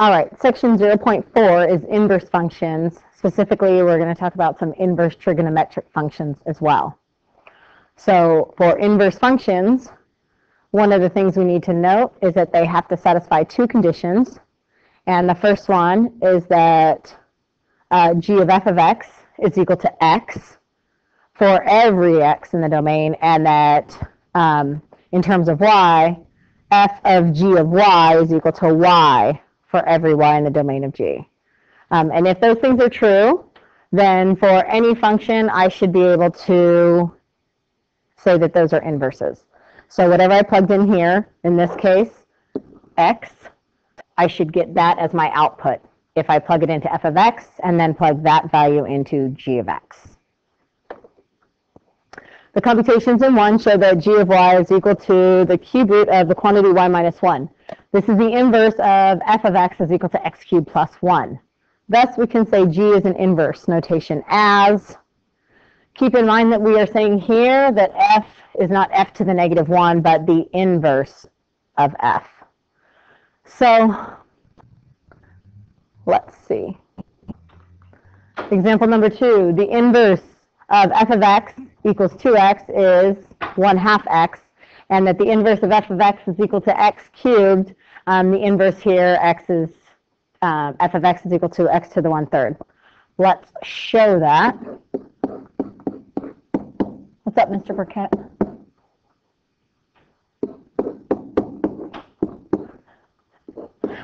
All right, section 0.4 is inverse functions. Specifically, we're going to talk about some inverse trigonometric functions as well. So for inverse functions, one of the things we need to note is that they have to satisfy two conditions. And the first one is that uh, g of f of x is equal to x for every x in the domain, and that um, in terms of y, f of g of y is equal to y for every y in the domain of G. Um, and if those things are true, then for any function, I should be able to say that those are inverses. So whatever I plugged in here, in this case, x, I should get that as my output if I plug it into f of x and then plug that value into g of x. The computations in one show that g of y is equal to the cube root of the quantity y minus 1. This is the inverse of f of x is equal to x cubed plus 1. Thus, we can say g is an inverse notation as, keep in mind that we are saying here that f is not f to the negative 1, but the inverse of f. So, let's see. Example number two, the inverse of f of x equals 2x is 1 half x, and that the inverse of f of x is equal to x cubed um, the inverse here, x is, um, f of x is equal to x to the one-third. Let's show that. What's up, Mr. Burkett?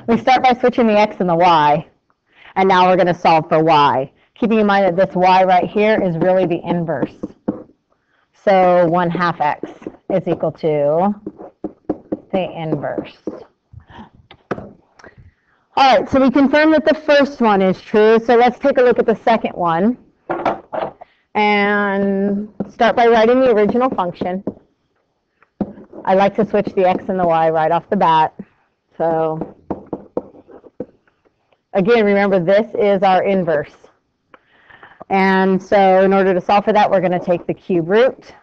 We start by switching the x and the y, and now we're going to solve for y. Keeping in mind that this y right here is really the inverse. So 1 half x is equal to the inverse. All right, so we confirm that the first one is true. So let's take a look at the second one and start by writing the original function. I like to switch the x and the y right off the bat. So again, remember this is our inverse. And so in order to solve for that, we're going to take the cube root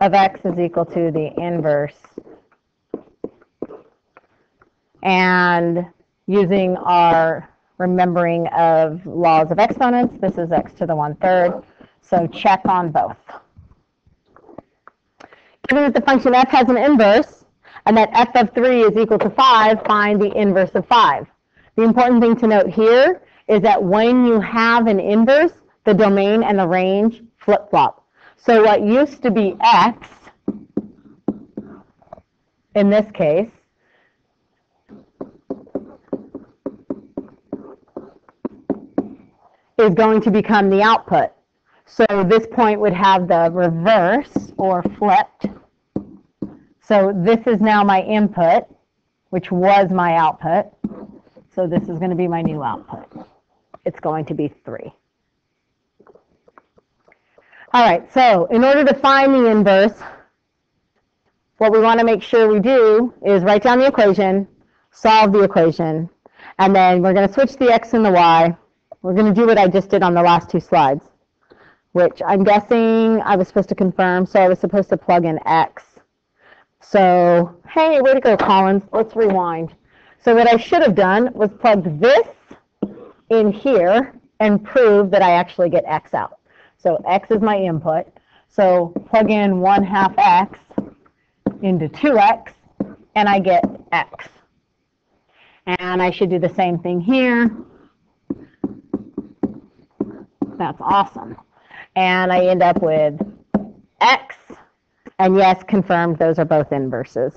of x is equal to the inverse. And using our remembering of laws of exponents. This is x to the one-third. So check on both. Given that the function f has an inverse, and that f of 3 is equal to 5, find the inverse of 5. The important thing to note here is that when you have an inverse, the domain and the range flip-flop. So what used to be x, in this case, is going to become the output. So this point would have the reverse or flipped. So this is now my input, which was my output. So this is going to be my new output. It's going to be 3. All right, so in order to find the inverse, what we want to make sure we do is write down the equation, solve the equation, and then we're going to switch the x and the y, we're going to do what I just did on the last two slides, which I'm guessing I was supposed to confirm, so I was supposed to plug in X. So, hey, way to go, Collins. Let's rewind. So what I should have done was plugged this in here and prove that I actually get X out. So X is my input. So plug in 1 half X into 2X, and I get X. And I should do the same thing here. That's awesome. And I end up with x, and yes, confirmed, those are both inverses.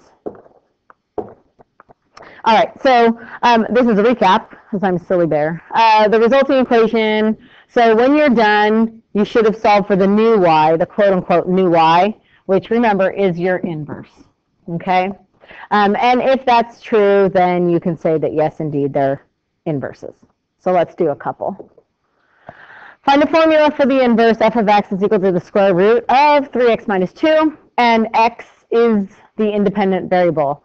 All right, so um, this is a recap, because I'm silly bear. Uh, the resulting equation, so when you're done, you should have solved for the new y, the quote-unquote new y, which remember is your inverse, okay? Um, and if that's true, then you can say that yes, indeed, they're inverses. So let's do a couple. Find the formula for the inverse f of x is equal to the square root of 3x minus 2, and x is the independent variable.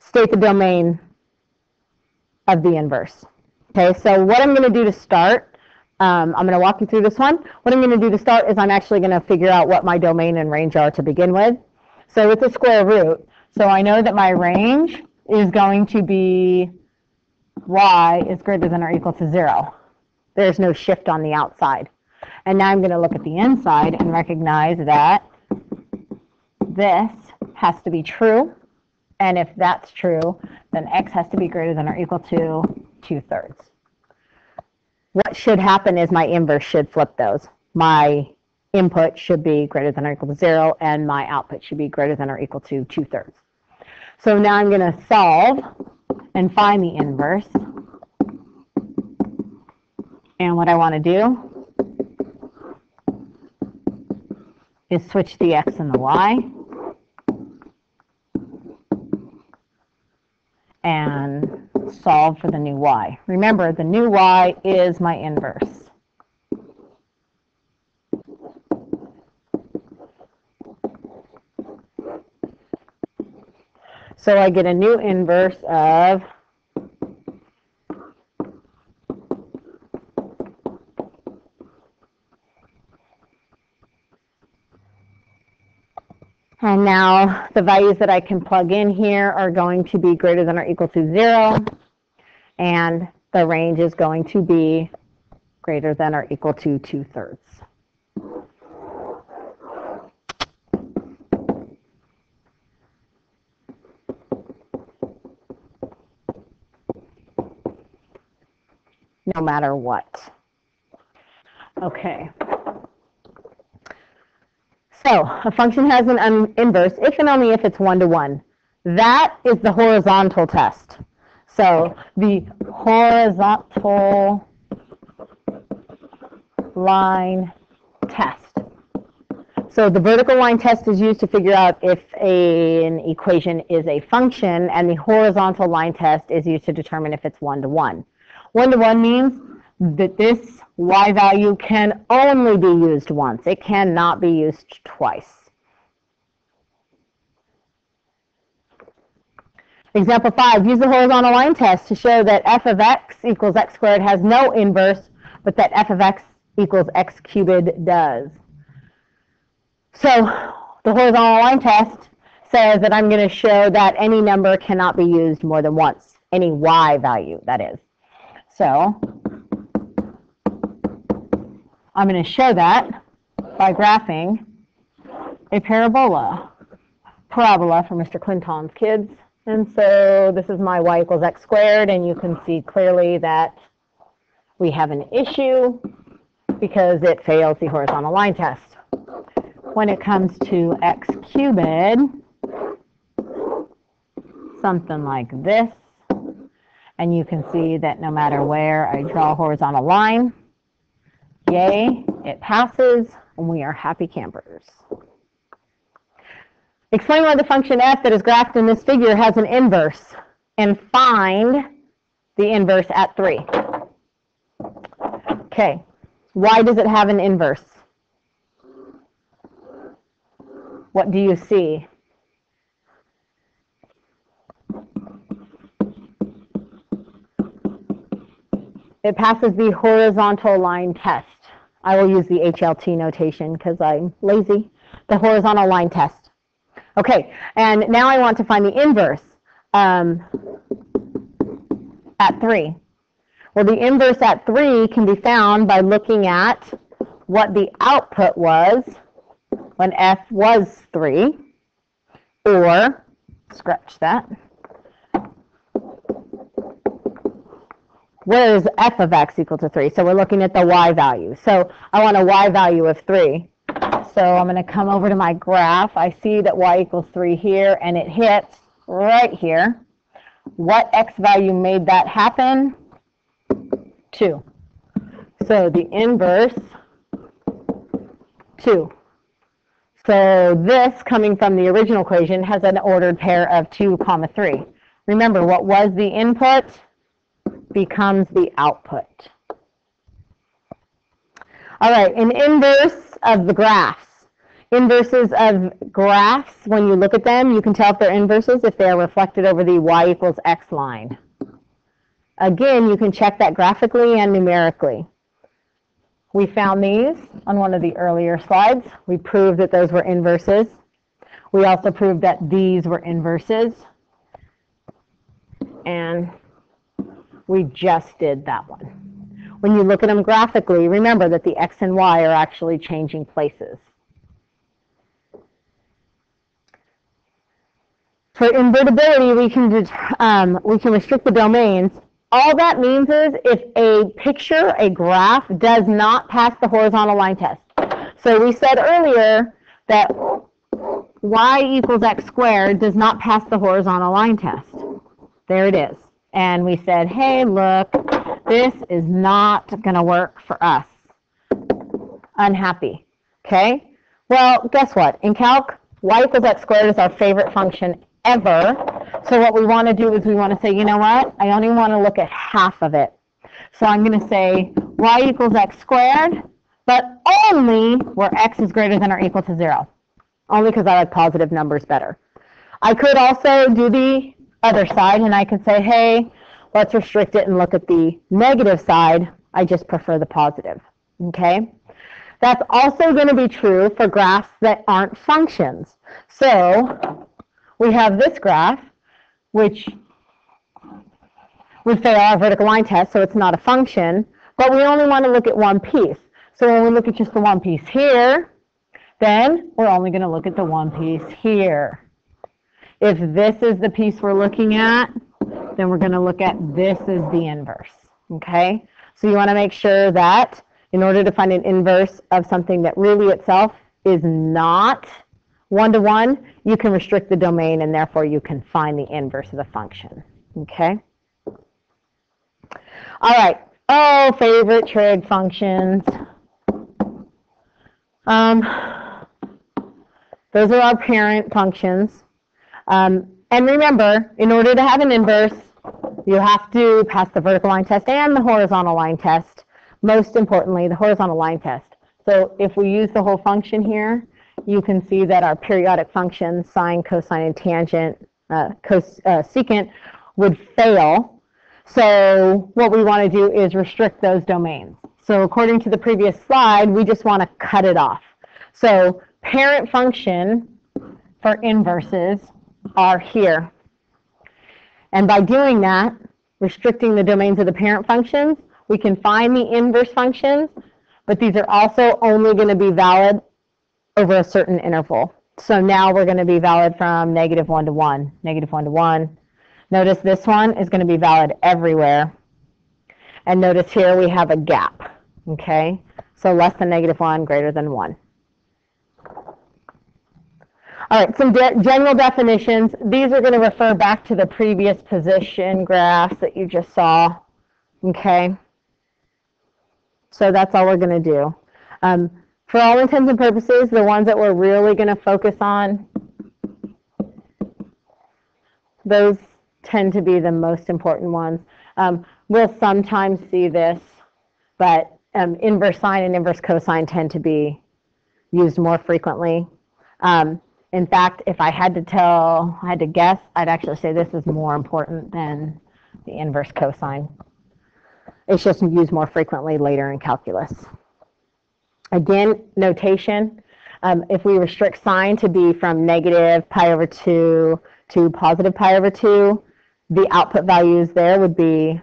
State the domain of the inverse. Okay, so what I'm going to do to start, um, I'm going to walk you through this one. What I'm going to do to start is I'm actually going to figure out what my domain and range are to begin with. So it's a square root. So I know that my range is going to be y is greater than or equal to 0. There's no shift on the outside. And now I'm going to look at the inside and recognize that this has to be true. And if that's true, then x has to be greater than or equal to 2 thirds. What should happen is my inverse should flip those. My input should be greater than or equal to 0, and my output should be greater than or equal to 2 thirds. So now I'm going to solve and find the inverse. And what I want to do is switch the x and the y. And solve for the new y. Remember, the new y is my inverse. So I get a new inverse of And now the values that I can plug in here are going to be greater than or equal to 0. And the range is going to be greater than or equal to 2 thirds. No matter what. Okay. So a function has an inverse if and only if it's one-to-one. -one. That is the horizontal test. So the horizontal line test. So the vertical line test is used to figure out if a, an equation is a function, and the horizontal line test is used to determine if it's one-to-one. One-to-one means that this y value can only be used once. It cannot be used twice. Example 5, use the horizontal line test to show that f of x equals x squared has no inverse, but that f of x equals x cubed does. So the horizontal line test says that I'm going to show that any number cannot be used more than once, any y value, that is. So I'm going to show that by graphing a parabola, parabola for Mr. Clinton's kids. And so this is my y equals x squared, and you can see clearly that we have an issue because it fails the horizontal line test. When it comes to x cubed, something like this, and you can see that no matter where I draw a horizontal line, Yay, it passes, and we are happy campers. Explain why the function f that is graphed in this figure has an inverse, and find the inverse at 3. Okay, why does it have an inverse? What do you see? It passes the horizontal line test. I will use the HLT notation because I'm lazy. The horizontal line test. Okay, and now I want to find the inverse um, at 3. Well, the inverse at 3 can be found by looking at what the output was when f was 3, or, scratch that, where is f of x equal to 3? So we're looking at the y value. So I want a y value of 3. So I'm going to come over to my graph. I see that y equals 3 here, and it hits right here. What x value made that happen? 2. So the inverse, 2. So this, coming from the original equation, has an ordered pair of 2 comma 3. Remember, what was the input? becomes the output. All right, an inverse of the graphs. Inverses of graphs, when you look at them, you can tell if they're inverses if they are reflected over the y equals x line. Again, you can check that graphically and numerically. We found these on one of the earlier slides. We proved that those were inverses. We also proved that these were inverses. And We just did that one. When you look at them graphically, remember that the x and y are actually changing places. For invertibility, we can, um, we can restrict the domains. All that means is if a picture, a graph, does not pass the horizontal line test. So we said earlier that y equals x squared does not pass the horizontal line test. There it is. And we said, hey, look, this is not going to work for us. Unhappy. Okay? Well, guess what? In calc, y equals x squared is our favorite function ever. So what we want to do is we want to say, you know what? I only want to look at half of it. So I'm going to say y equals x squared, but only where x is greater than or equal to 0. Only because I like positive numbers better. I could also do the other side, and I could say, hey, let's restrict it and look at the negative side. I just prefer the positive. Okay? That's also going to be true for graphs that aren't functions. So we have this graph, which would fail our vertical line test, so it's not a function, but we only want to look at one piece. So when we look at just the one piece here, then we're only going to look at the one piece here. If this is the piece we're looking at, then we're going to look at this is the inverse. Okay? So you want to make sure that in order to find an inverse of something that really itself is not one-to-one, -one, you can restrict the domain and therefore you can find the inverse of the function. Okay? All right. Oh, favorite trig functions. Um, those are our parent functions. Um, and remember, in order to have an inverse, you have to pass the vertical line test and the horizontal line test. Most importantly, the horizontal line test. So if we use the whole function here, you can see that our periodic functions, sine, cosine, and tangent, uh, cos, uh, secant, would fail. So what we want to do is restrict those domains. So according to the previous slide, we just want to cut it off. So parent function for inverses are here. And by doing that, restricting the domains of the parent functions, we can find the inverse functions, but these are also only going to be valid over a certain interval. So now we're going to be valid from negative 1 to 1, negative 1 to 1. Notice this one is going to be valid everywhere. And notice here we have a gap, okay? So less than negative 1, greater than 1. All right, some de general definitions. These are going to refer back to the previous position graphs that you just saw. Okay? So that's all we're going to do. Um, for all intents and purposes, the ones that we're really going to focus on, those tend to be the most important ones. Um, we'll sometimes see this, but um, inverse sine and inverse cosine tend to be used more frequently. Um, in fact, if I had to tell, I had to guess, I'd actually say this is more important than the inverse cosine. It's just used more frequently later in calculus. Again, notation, um, if we restrict sine to be from negative pi over 2 to positive pi over 2, the output values there would be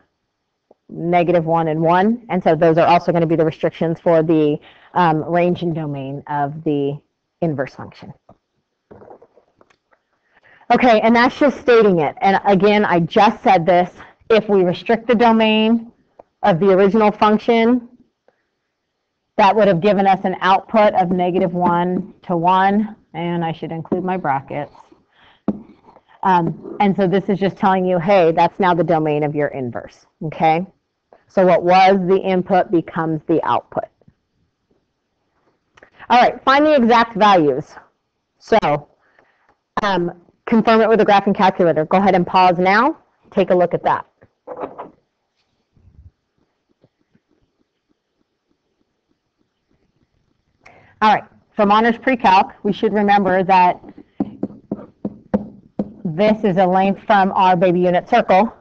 negative 1 and 1. And so those are also going to be the restrictions for the um, range and domain of the inverse function. Okay, and that's just stating it. And again, I just said this. If we restrict the domain of the original function, that would have given us an output of negative 1 to 1, and I should include my brackets. Um, and so this is just telling you, hey, that's now the domain of your inverse, okay? So what was the input becomes the output. All right, find the exact values. So um, confirm it with a graphing calculator. Go ahead and pause now. Take a look at that. All right, from honors pre-calc, we should remember that this is a length from our baby unit circle.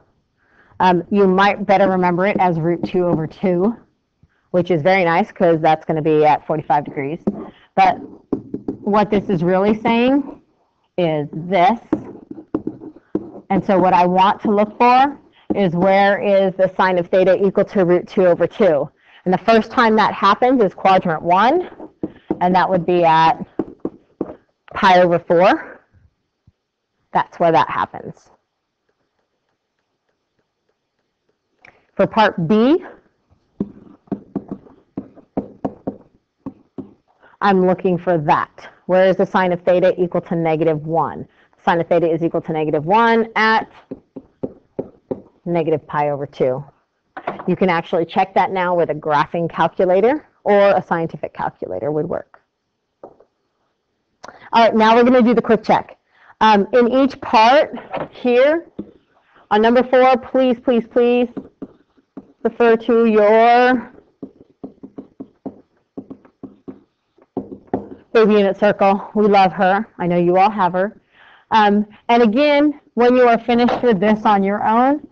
Um, you might better remember it as root 2 over 2, which is very nice because that's going to be at 45 degrees. But what this is really saying is this. And so what I want to look for is where is the sine of theta equal to root 2 over 2? And the first time that happens is quadrant 1, and that would be at pi over 4. That's where that happens. For part B, I'm looking for that. Where is the sine of theta equal to negative 1? Sine of theta is equal to negative 1 at negative pi over 2. You can actually check that now with a graphing calculator or a scientific calculator would work. All right, now we're going to do the quick check. Um, in each part here, on number four, please, please, please refer to your baby unit circle. We love her. I know you all have her. Um, and again, when you are finished with this on your own,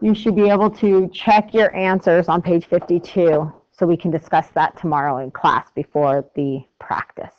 you should be able to check your answers on page 52 so we can discuss that tomorrow in class before the practice.